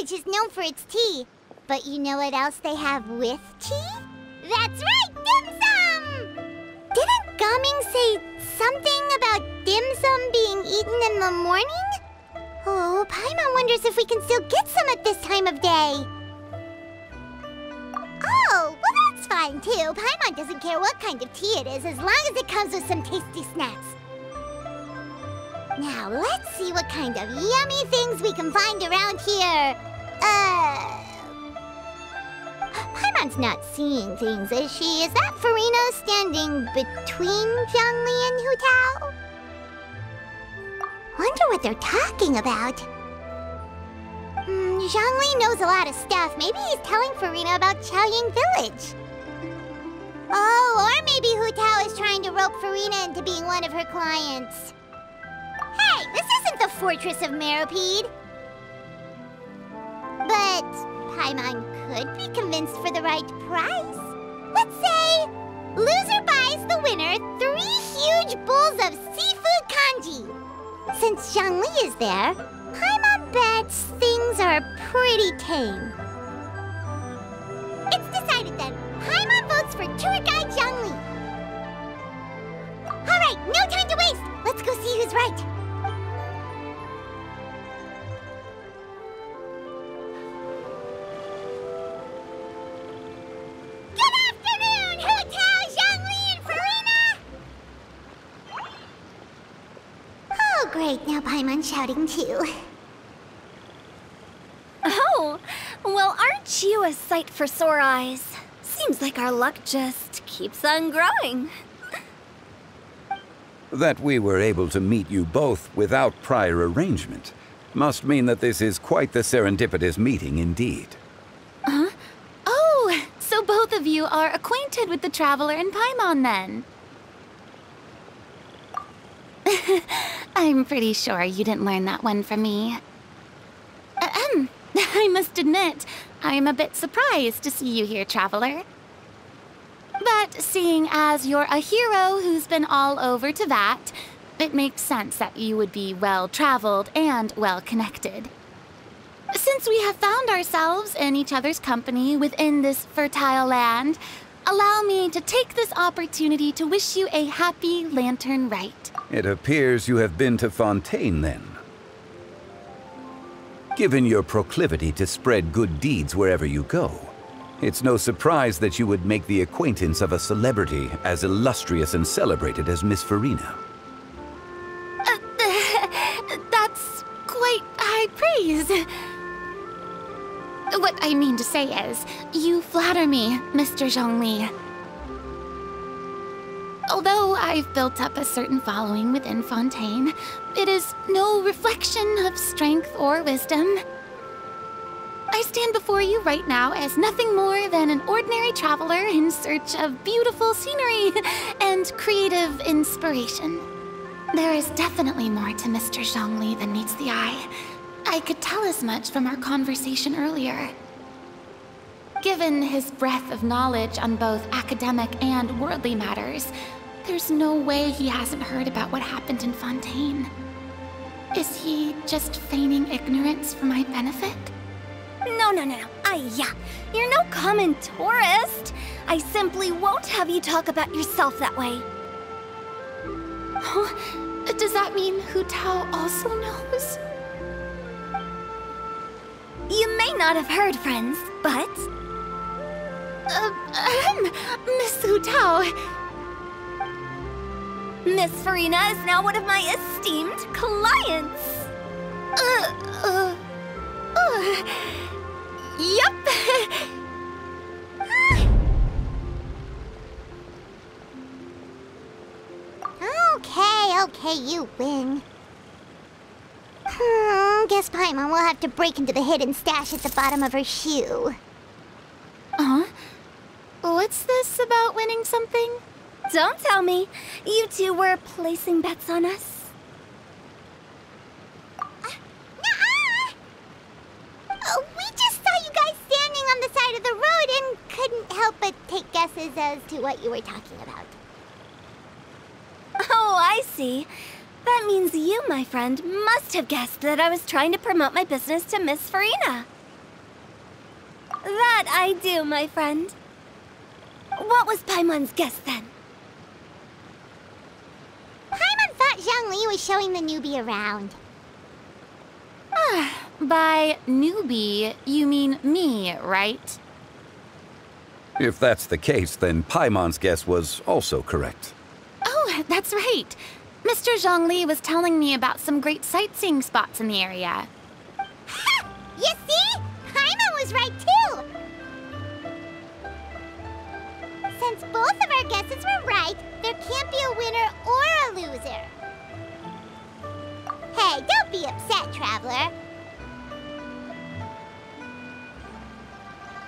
village is known for its tea. But you know what else they have with tea? That's right, dim sum! Didn't Gaming say something about dim sum being eaten in the morning? Oh, Paimon wonders if we can still get some at this time of day. Oh, well that's fine too. Paimon doesn't care what kind of tea it is as long as it comes with some tasty snacks. Now, let's see what kind of yummy things we can find around here. Uh... Paimon's not seeing things, is she? Is that Furina standing between Zhongli and Hu Tao? Wonder what they're talking about. Hmm, Zhongli knows a lot of stuff. Maybe he's telling Furina about Qiaoying Village. Oh, or maybe Hu Tao is trying to rope Furina into being one of her clients. Hey, this isn't the Fortress of Meropide. But Paimon could be convinced for the right price. Let's say loser buys the winner three huge bowls of seafood congee. Since Zhongli is there, Paimon bets things are pretty tame. It's decided then. Paimon votes for tour guide Zhongli. All right, no time to waste. Let's go see who's right. Great. Now Paimon's shouting too. Oh, well, aren't you a sight for sore eyes? Seems like our luck just keeps on growing. That we were able to meet you both without prior arrangement must mean that this is quite the serendipitous meeting indeed. Huh? Oh, so both of you are acquainted with the Traveler and Paimon then? I'm pretty sure you didn't learn that one from me. Ahem. I must admit, I'm a bit surprised to see you here, Traveler. But seeing as you're a hero who's been all over to that, it makes sense that you would be well traveled and well connected. Since we have found ourselves in each other's company within this fertile land, allow me to take this opportunity to wish you a happy lantern rite. It appears you have been to Fontaine then. Given your proclivity to spread good deeds wherever you go, it's no surprise that you would make the acquaintance of a celebrity as illustrious and celebrated as Miss Furina. Uh, that's quite high praise. What I mean to say is, you flatter me, Mr. Zhongli. Although I've built up a certain following within Fontaine, it is no reflection of strength or wisdom. I stand before you right now as nothing more than an ordinary traveler in search of beautiful scenery and creative inspiration. There is definitely more to Mr. Zhongli than meets the eye. I could tell as much from our conversation earlier. Given his breadth of knowledge on both academic and worldly matters, there's no way he hasn't heard about what happened in Fontaine. Is he just feigning ignorance for my benefit? No, no, no, no. Ay, yeah. You're no common tourist. I simply won't have you talk about yourself that way. Huh? Does that mean Hu Tao also knows? You may not have heard, friends, but Uh, Miss Hu Tao. Miss Furina is now one of my esteemed clients. Uh, uh, uh. Yup. Okay, okay, you win. Hmm, guess Paimon will have to break into the hidden stash at the bottom of her shoe. Huh? What's this about winning something? Don't tell me. You two were placing bets on us. Uh, we just saw you guys standing on the side of the road and couldn't help but take guesses as to what you were talking about. Oh, I see. That means you, my friend, must have guessed that I was trying to promote my business to Miss Furina. That I do, my friend. What was Paimon's guess then? Paimon thought Zhongli was showing the newbie around. Ah, By newbie, you mean me, right? If that's the case, then Paimon's guess was also correct. Oh, that's right. Mr. Zhongli was telling me about some great sightseeing spots in the area. Ha! You see? Paimon was right too! Since both of our guesses were right, there can't be a winner or a loser. Hey, don't be upset, Traveler.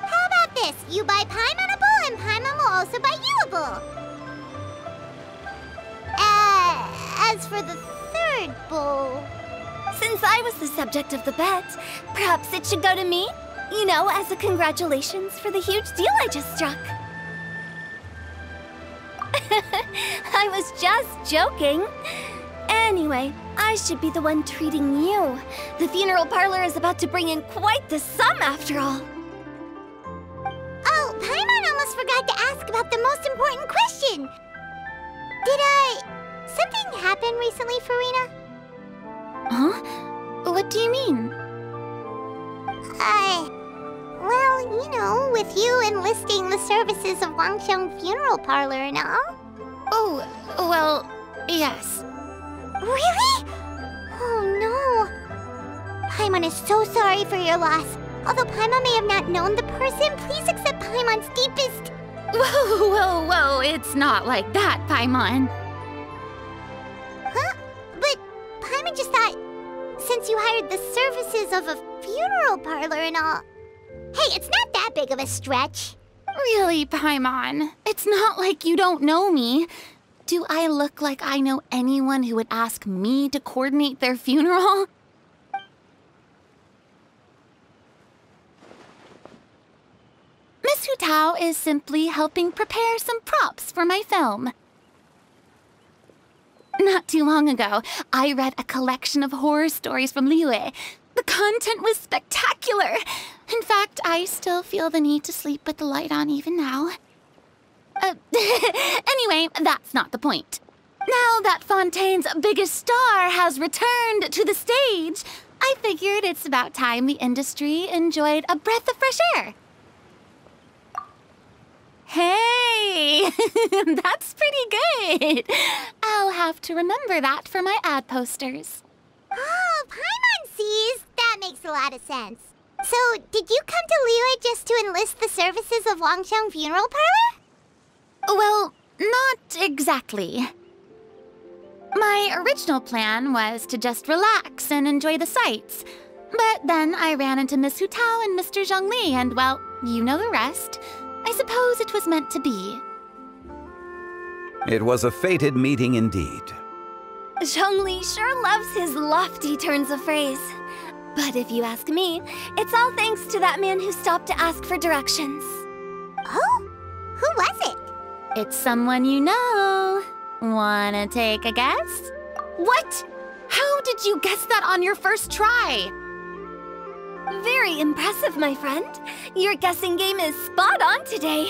How about this? You buy Paimon a bowl and Paimon will also buy you a bowl. For the third bowl... Since I was the subject of the bet, perhaps it should go to me? You know, as a congratulations for the huge deal I just struck. I was just joking. Anyway, I should be the one treating you. The funeral parlor is about to bring in quite the sum after all. Oh, Paimon almost forgot to ask about the most important question. Did, uh, something happen recently, Furina? Huh? What do you mean? Uh, well, you know, with you enlisting the services of Wangsheng Funeral Parlor and all. Oh, well, yes. Really? Oh no. Paimon is so sorry for your loss. Although Paimon may have not known the person, please accept Paimon's deepest. Whoa, whoa, whoa, it's not like that, Paimon. Since you hired the services of a funeral parlor and all. Hey, it's not that big of a stretch. Really, Paimon? It's not like you don't know me. Do I look like I know anyone who would ask me to coordinate their funeral? Miss Hu Tao is simply helping prepare some props for my film. Not too long ago, I read a collection of horror stories from Liyue. The content was spectacular. In fact, I still feel the need to sleep with the light on even now. Uh, anyway, that's not the point. Now that Fontaine's biggest star has returned to the stage, I figured it's about time the industry enjoyed a breath of fresh air. Hey, that's pretty good. I'll have to remember that for my ad posters. Oh, Paimon sees. That makes a lot of sense. So, did you come to Liyue just to enlist the services of Wangsheng Funeral Parlor? Well, not exactly. My original plan was to just relax and enjoy the sights. But then I ran into Miss Hu Tao and Mr. Zhongli, and well, you know the rest. I suppose it was meant to be. It was a fated meeting indeed. Zhongli sure loves his lofty turns of phrase. But if you ask me, it's all thanks to that man who stopped to ask for directions. Oh, who was it? It's someone you know. Wanna take a guess? What? How did you guess that on your first try? Very impressive, my friend. Your guessing game is spot on today.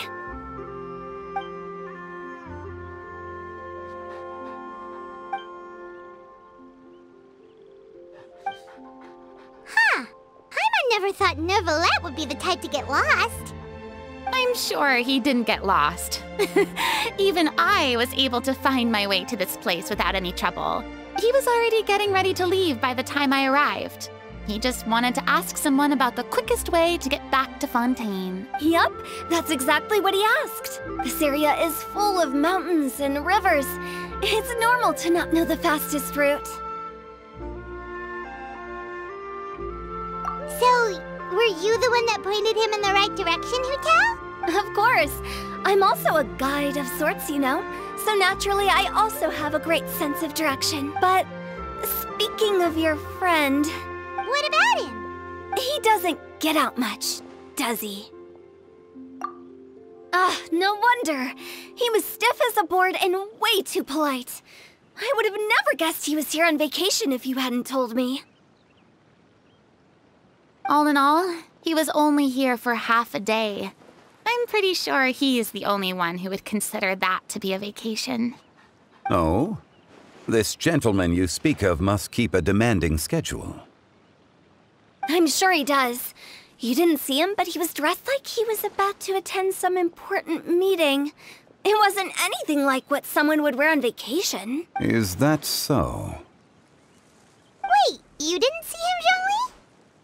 Huh. Paimon never thought Neuvillette would be the type to get lost. I'm sure he didn't get lost. Even I was able to find my way to this place without any trouble. He was already getting ready to leave by the time I arrived. He just wanted to ask someone about the quickest way to get back to Fontaine. Yup, that's exactly what he asked. This area is full of mountains and rivers. It's normal to not know the fastest route. So, were you the one that pointed him in the right direction, Hu Of course. I'm also a guide of sorts, you know. So naturally, I also have a great sense of direction. But speaking of your friend, What about him? he doesn't get out much, does he? Ah, no wonder. He was stiff as a board and way too polite. I would have never guessed he was here on vacation if you hadn't told me. All in all, He was only here for half a day. I'm pretty sure he is the only one who would consider that to be a vacation. Oh? This gentleman you speak of must keep a demanding schedule. I'm sure he does. You didn't see him, but he was dressed like he was about to attend some important meeting. It wasn't anything like what someone would wear on vacation. Is that so? Wait, you didn't see him,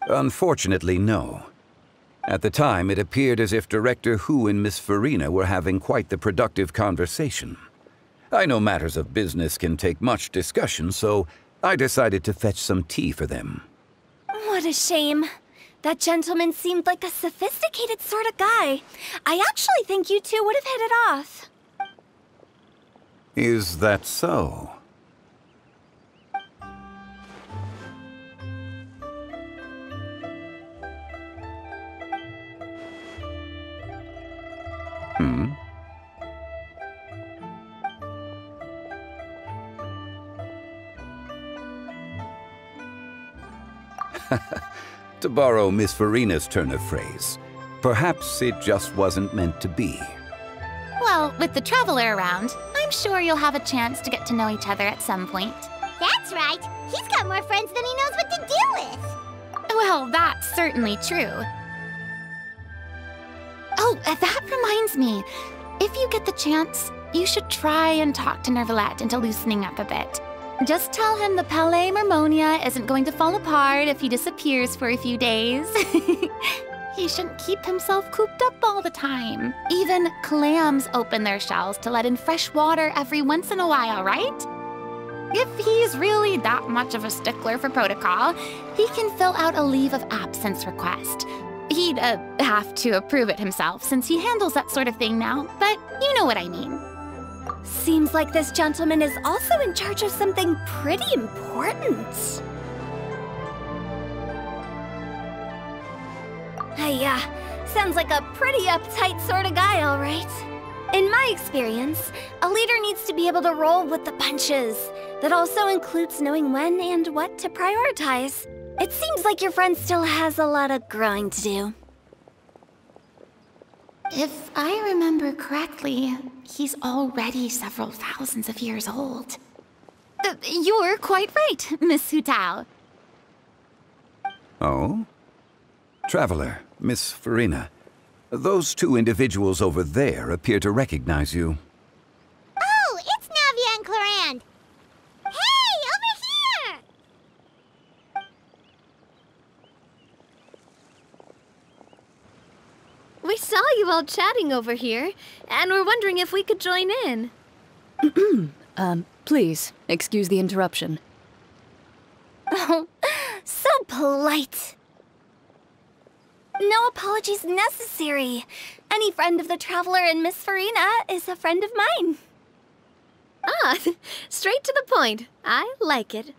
Zhongli? Unfortunately, no. At the time, it appeared as if Director Hu and Miss Furina were having quite the productive conversation. I know matters of business can take much discussion, so I decided to fetch some tea for them. What a shame. That gentleman seemed like a sophisticated sort of guy. I actually think you two would have hit it off. Is that so? to borrow Miss Furina's turn of phrase, perhaps it just wasn't meant to be. Well, with the traveler around, I'm sure you'll have a chance to get to know each other at some point. That's right. He's got more friends than he knows what to do with. Well, that's certainly true. Oh, uh, that reminds me. If you get the chance, you should try and talk to Neuvillette into loosening up a bit. Just tell him the Palais Mermonia isn't going to fall apart if he disappears for a few days. he shouldn't keep himself cooped up all the time. Even clams open their shells to let in fresh water every once in a while, right? If he's really that much of a stickler for protocol, he can fill out a leave of absence request. He'd uh, have to approve it himself since he handles that sort of thing now, but you know what I mean. Seems like this gentleman is also in charge of something pretty important. Hey, uh, sounds like a pretty uptight sort of guy, all right. In my experience, a leader needs to be able to roll with the punches. That also includes knowing when and what to prioritize. It seems like your friend still has a lot of growing to do. If I remember correctly, he's already several thousands of years old. Uh, you're quite right, Miss Hu Tao. Oh? Traveler, Miss Furina. Those two individuals over there appear to recognize you. Oh, it's Navia and Clorinde. Hey, over here! We saw you all chatting over here, and we're wondering if we could join in. Um, please, excuse the interruption. Oh, so polite. No apologies necessary. Any friend of the Traveler and Miss Furina is a friend of mine. Ah, straight to the point. I like it.